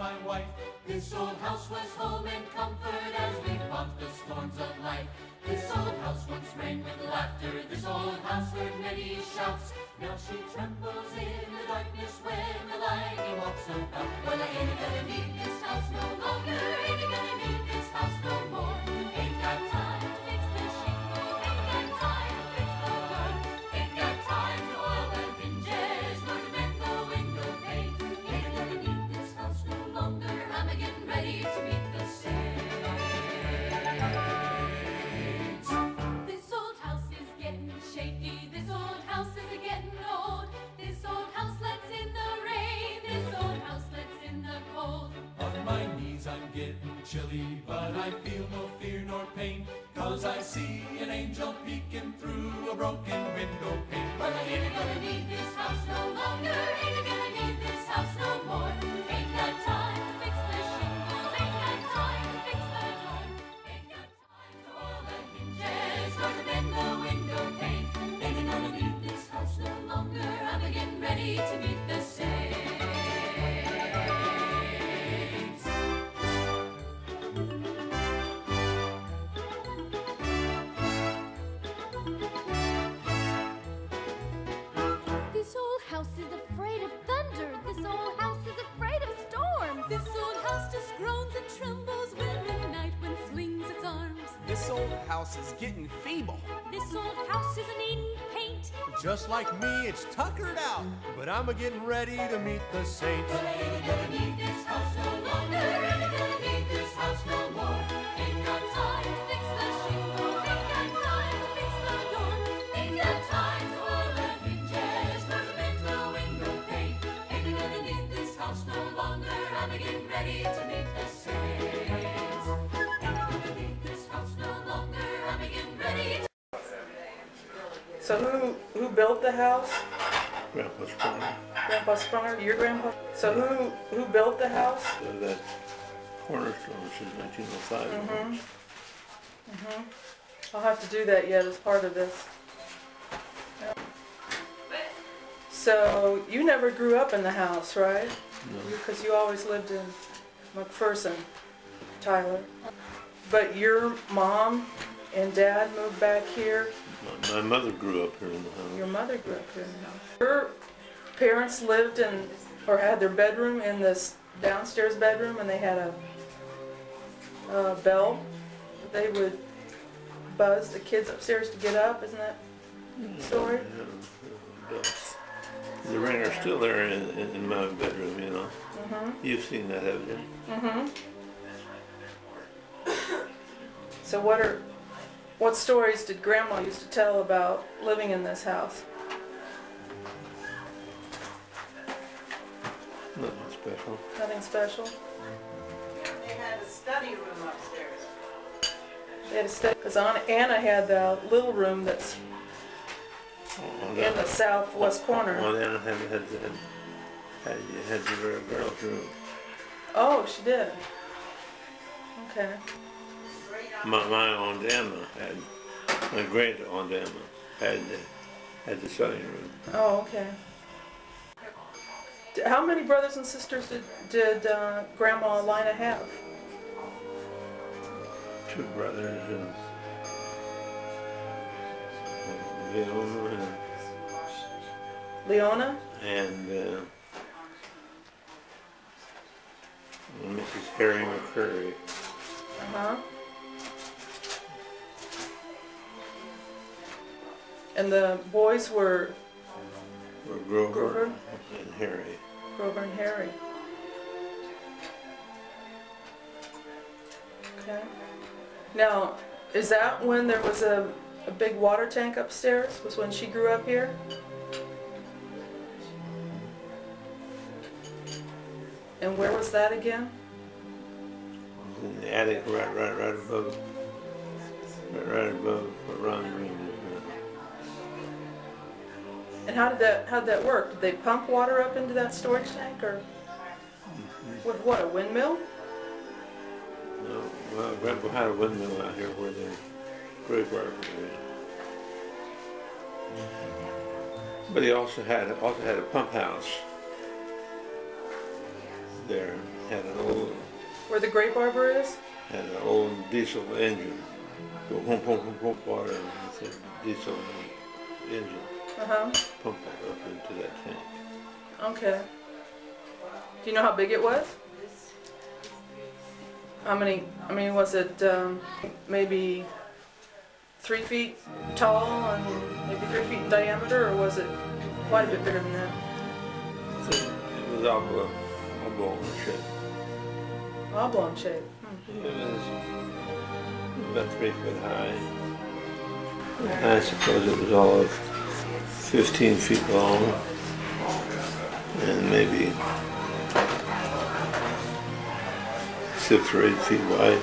my wife. This old house was home and comfort as we fought the storms of life. This old house once rang with laughter. This old house heard many shouts. Now she trembles in the darkness when the lightning chilly, but I feel no This old house just groans and trembles when the night wind flings its arms. This old house is getting feeble. This old house is needing paint. Just like me, it's tuckered out, but I'm a getting ready to meet the saints. Well, I ain't gonna need this house no longer. Ain't gonna need this house no more. Ready to meet the saints. Ain't gonna need this house no longer. I'm getting ready So who who built the house? Grandpa Springer. Grandpa Sprunger, your grandpa? So who who built the house? So that cornerstone since 1905. Mhm. Mhm. I'll have to do that yet as part of this. So you never grew up in the house, right? No. Because you always lived in McPherson, Tyler. But your mom and dad moved back here. My, my mother grew up here in the house. Your mother grew up here in the house. Your parents lived in, or had their bedroom in this downstairs bedroom, and they had a, a bell. They would buzz the kids upstairs to get up. Isn't that the mm, story? Yeah, yeah, yeah. The ringer's still there in, in, in my bedroom, you know. Mm-hmm. You've seen that, haven't you? Mm-hmm. So what are, what stories did Grandma used to tell about living in this house? Nothing special. Nothing special. They had a study room upstairs. They had a step because Anna had the little room that's On in the southwest corner. On the other hand, had, had, had, had the girls' room. Oh, she did. Okay. My, my Aunt Emma had, my great Aunt Emma had, the- had the sewing room. Oh, okay. How many brothers and sisters did, did uh, Grandma Lina have? Two brothers and Leona Leona? and, uh, Mrs. Harry McCurry. Uh-huh. And the boys were Or Grover, Grover? and Harry. Grover and Harry. Okay. Now, is that when there was a, a big water tank upstairs? Was when she grew up here? And where was that again? In the attic right right right above right, right above Ron's room. And how did that how did that work? Did they pump water up into that storage tank or with what, a windmill? No, well, Grandpa had a windmill out here where the graveyard was. But he also had also had a pump house there, had an old, Where the grape arbor is? had an old diesel engine. Go pump, pump, pump, pump water, and it's a diesel engine, Uh-huh, pump it up into that tank. okay. Do you know how big it was? How many, I mean, was it, um, maybe three feet tall and maybe three feet in diameter, or was it quite a bit bigger than that? It was oblong, oblong shape. Oblong shape. Hmm. It was about three foot high. I suppose it was all of 15 feet long and maybe six or eight feet wide.